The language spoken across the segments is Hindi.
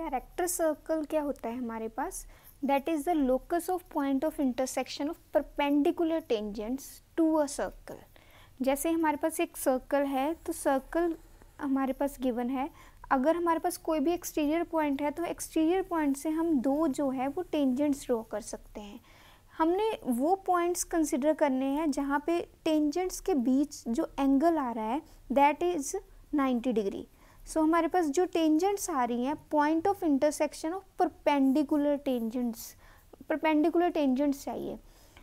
डायरेक्टर सर्कल क्या होता है हमारे पास? That is the locus of point of intersection of perpendicular tangents to a circle जैसे हमारे पास एक सर्कल है तो सर्कल हमारे पास गिवन है। अगर हमारे पास कोई भी एक्सटीरियर पॉइंट है तो एक्सटीरियर पॉइंट से हम दो जो है, वो टेंजेंट्स ड्रॉ कर सकते हैं। हमने वो पॉइंट्स कंसिडर करने हैं जहाँ पे टेंजेंट्स के बीच जो एंगल आ रहा है that is 90 degree so so, हमारे पास जो टेंजेंट्स आ रही हैं point of intersection of perpendicular tangents perpendicular tangents चाहिए।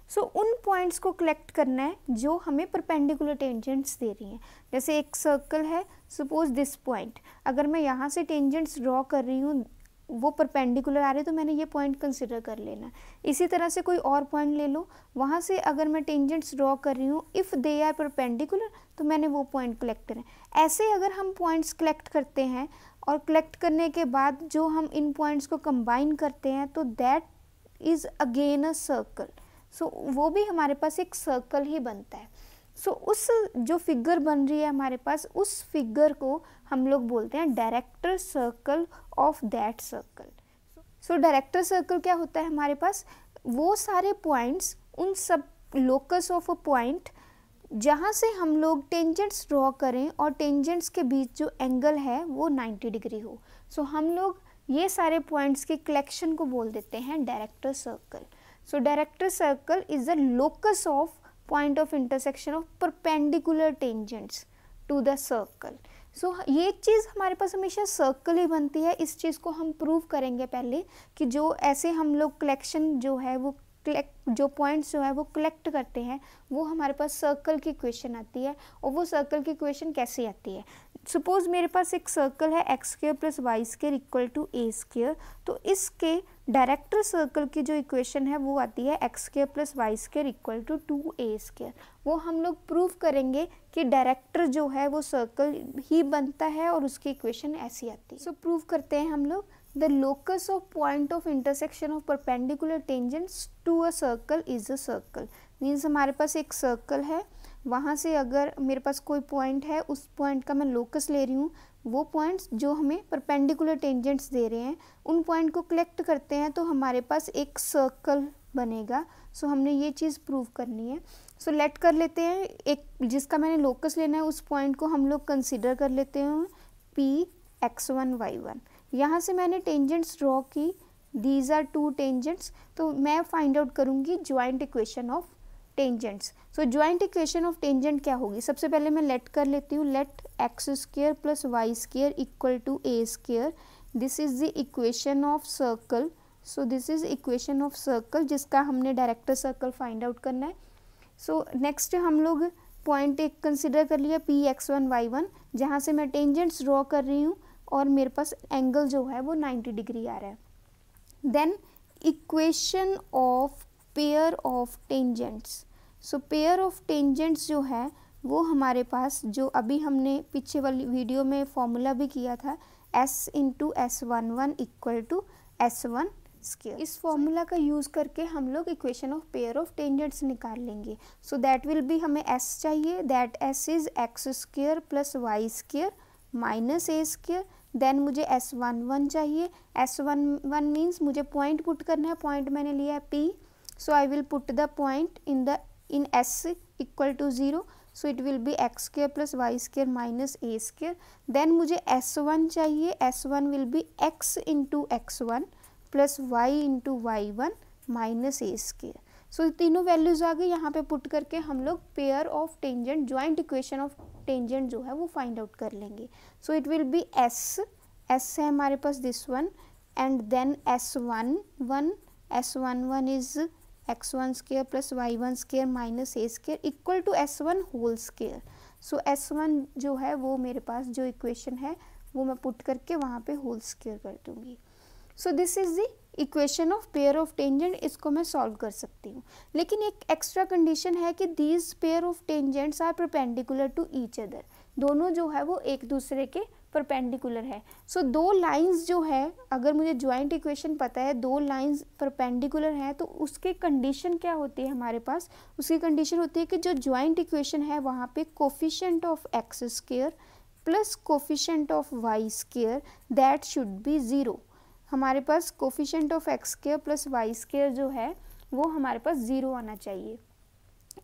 सो so, उन पॉइंट्स को कलेक्ट करना है जो हमें परपेंडिकुलर टेंजेंट्स दे रही हैं। जैसे एक सर्कल है सपोज़ दिस पॉइंट अगर मैं यहाँ से टेंजेंट्स ड्रॉ कर रही हूँ वो परपेंडिकुलर आ रहे तो मैंने ये पॉइंट कंसिडर कर लेना। इसी तरह से कोई और पॉइंट ले लो। वहाँ से अगर मैं टेंजेंट्स ड्रॉ कर रही हूँ इफ़ दे आर परपेंडिकुलर तो मैंने वो पॉइंट कलेक्ट करें। ऐसे अगर हम पॉइंट्स कलेक्ट करते हैं, और कलेक्ट करने के बाद जो हम इन पॉइंट्स को कंबाइन करते हैं तो that is again a circle so वो भी हमारे पास एक सर्कल ही बनता है। सो so, उस जो फिगर बन रही है हमारे पास उस फिगर को हम लोग बोलते हैं director circle of that circle so director circle क्या होता है हमारे पास? वो सारे पॉइंट्स उन सब लोकस ऑफ़ अ पॉइंट जहाँ से हम लोग टेंजेंट्स ड्रॉ करें और टेंजेंट्स के बीच जो एंगल है वो 90 डिग्री हो। सो so, हम लोग ये सारे पॉइंट्स के कलेक्शन को बोल देते हैं director circle so director circle is the locus of point of intersection of perpendicular tangents to the circle so ये चीज़ हमारे पास हमेशा सर्कल ही बनती है। इस चीज़ को हम प्रूव करेंगे पहले कि जो ऐसे हम लोग कलेक्शन जो है, वो कलेक्ट जो पॉइंट्स जो है, वो कलेक्ट करते हैं, वो हमारे पास सर्कल की क्वेश्चन आती है और वो सर्कल की क्वेश्चन कैसे आती है? सपोज़ मेरे पास एक सर्कल है x square plus y square equal to a square तो इसके डायरेक्टर सर्कल की जो इक्वेशन है वो आती है x square plus y square equal to two a square वो हम लोग प्रूव करेंगे कि डायरेक्टर जो है वो सर्कल ही बनता है और उसकी इक्वेशन ऐसी आती है। सो so, प्रूव करते हैं हम लोग the locus of point of intersection of perpendicular tangents to a circle is a circle means हमारे पास एक सर्कल है वहाँ से अगर मेरे पास कोई पॉइंट है उस पॉइंट का मैं लोकस ले रही हूँ वो पॉइंट्स जो हमें परपेंडिकुलर टेंजेंट्स दे रहे हैं उन पॉइंट को कलेक्ट करते हैं तो हमारे पास एक सर्कल बनेगा। सो so, हमने ये चीज़ प्रूव करनी है। सो so, लेट कर लेते हैं। एक जिसका मैंने लोकस लेना है उस पॉइंट को हम लोग कंसिडर कर लेते हैं। P x one y one यहाँ से मैंने टेंजेंट्स ड्रॉ की। दीज आर टू टेंजेंट्स तो मैं फाइंड आउट करूँगी joint equation of tangents so joint equation of tangent क्या होगी? सबसे पहले मैं लेट कर लेती हूँ। Let x square plus y square equal to a square this is the equation of circle so this is equation of circle जिसका हमने डायरेक्टर सर्कल फाइंड आउट करना है। सो so, नेक्स्ट हम लोग पॉइंट एक कंसिडर कर लिया P x one y one जहाँ से मैं टेंजेंट्स ड्रॉ कर रही हूँ और मेरे पास एंगल जो है वो 90 डिग्री आ रहा है। Then equation of pair of tangents so pair of tangents जो है, वो हमारे पास, जो अभी हमने पीछे वाली वीडियो में फॉर्मूला भी किया था S into S one one equal to S one square इस फॉर्मूला का यूज़ करके हम लोग equation of pair of tangents निकाल लेंगे। सो दैट विल बी हमें एस चाहिए that S is x square plus y square minus a square then मुझे एस वन वन चाहिए। एस वन वन मीन्स मुझे पॉइंट पुट करना है पॉइंट मैंने लिया है P so I will put the point in the in S equal to zero so it will be x square plus y square minus a square then मुझे एस वन चाहिए S one will be x into x one plus y into y one minus a square so तीनों वैल्यूज़ आ गई, यहाँ पे पुट करके हम लोग pair of tangent joint equation of tangent जो है वो फाइंड आउट कर लेंगे. So it will be S S है हमारे पास this one and then S one one S one one is x one square plus y one square minus a square equal to S one whole square so S one जो है वो मेरे पास जो इक्वेशन है, वो मैं पुट करके वहाँ पे होल स्केयर कर दूँगी। So this is the equation of pair of tangent इसको मैं सॉल्व कर सकती हूँ। लेकिन एक एक्स्ट्रा कंडीशन है कि these pair of tangents are perpendicular to each other दोनों जो है वो एक दूसरे के परपेंडिकुलर है। सो so, दो लाइंस जो है अगर मुझे ज्वाइंट इक्वेशन पता है दो लाइंस परपेंडिकुलर हैं तो उसके कंडीशन क्या होती है हमारे पास? उसकी कंडीशन होती है कि जो ज्वाइंट इक्वेशन है वहाँ पे coefficient of x square plus coefficient of y square that should be zero हमारे पास coefficient of x square plus y square जो है वो हमारे पास ज़ीरो आना चाहिए।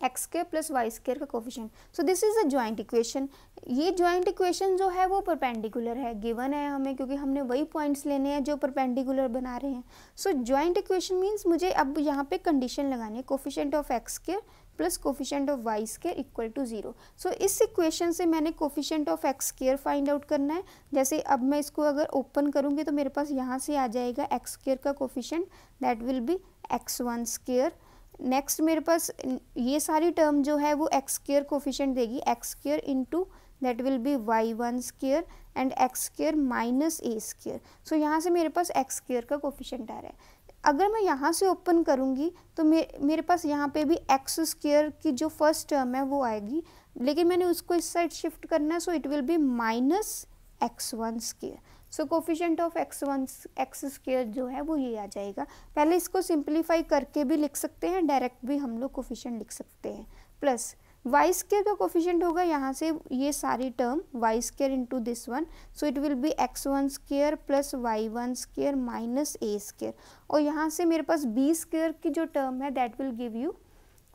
X square plus y square का coefficient so this is a joint equation ये ज्वाइंट इक्वेशन जो है वो परपेंडिकुलर है. गिवन है हमें क्योंकि हमने वही पॉइंट्स लेने हैं जो परपेंडिकुलर बना रहे हैं. सो ज्वाइंट इक्वेशन मीन्स मुझे अब यहाँ पे कंडीशन लगानी है. Coefficient of x square plus coefficient of y square equal to zero so इस इक्वेशन से मैंने coefficient of x square find out करना है. जैसे अब मैं इसको अगर ओपन करूँगी तो मेरे पास यहाँ से आ जाएगा एक्स स्केयर का coefficient that will be x one square next मेरे पास ये सारी टर्म जो है वो एक्स स्केयर कोफिशेंट देगी। X square into that will be y one square and x square minus a square so यहाँ से मेरे पास एक्स स्केयर का कोफिशेंट आ रहा है। अगर मैं यहाँ से ओपन करूँगी तो मे, मेरे पास यहाँ पे भी एक्स स्केयर की जो फ़र्स्ट टर्म है वो आएगी। लेकिन मैंने उसको इस साइड शिफ्ट करना है so it will be minus x one square so coefficient of x one x square जो है वो ये आ जाएगा। पहले इसको सिंप्लीफाई करके भी लिख सकते हैं डायरेक्ट भी हम लोग कोफिशेंट लिख सकते हैं। प्लस वाई स्केयर का कोफिशेंट होगा, यहाँ से ये सारी term y square into this one so it will be x one square plus y one square minus a square और यहाँ से मेरे पास बी स्केयर की जो टर्म है that will give you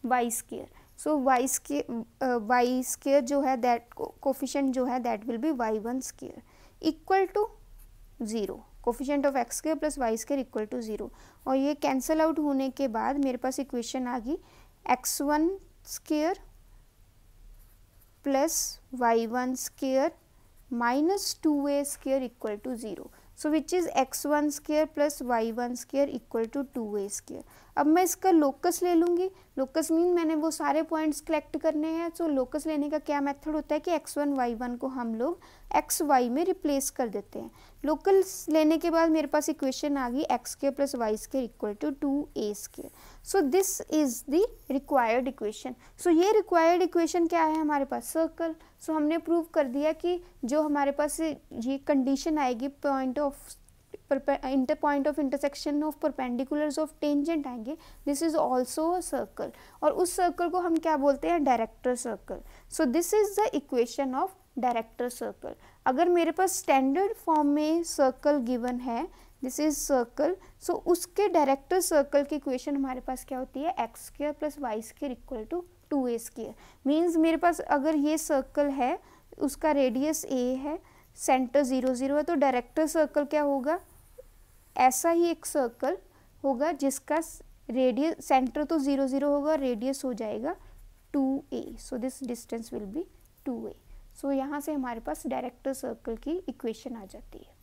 y square so y square y square जो है दैट कोफिशेंट जो है that will be y one square equal to zero. Coefficient of x square plus y square equal to zero. और ये कैंसल आउट होने के बाद मेरे पास इक्वेशन आ गई x one square plus y one square minus two a square equal to zero so which is x one square plus y one square equal to two a square अब मैं इसका लोकस ले लूँगी। लोकस मीन मैंने वो सारे पॉइंट्स कलेक्ट करने हैं सो लोकस लेने का क्या मेथड होता है कि एक्स वन वाई वन को हम लोग एक्स वाई में रिप्लेस कर देते हैं। लोकल लेने के बाद मेरे पास इक्वेशन आ गई एक्स के plus y square equal to two a square so this is the required equation so ये रिक्वायर्ड इक्वेशन क्या है हमारे पास? सर्कल सो so, हमने प्रूव कर दिया कि जो हमारे पास ये कंडीशन आएगी point of inter point of intersection of perpendiculars of tangent आएँगे। This is also a circle और उस सर्कल को हम क्या बोलते हैं? Director circle so this is the equation of director circle अगर मेरे पास स्टैंडर्ड फॉर्म में सर्कल गिवन है दिस इज़ सर्कल सो उसके डायरेक्टर सर्कल की इक्वेशन हमारे पास क्या होती है? X square plus y square equal to two a square means मेरे पास अगर ये सर्कल है, उसका रेडियस ए है सेंटर ज़ीरो ज़ीरो है तो डायरेक्टर सर्कल क्या होगा? ऐसा ही एक सर्कल होगा जिसका रेडियस सेंटर तो ज़ीरो ज़ीरो होगा रेडियस हो जाएगा two a so this distance will be two a so यहाँ से हमारे पास डायरेक्टर सर्कल की इक्वेशन आ जाती है।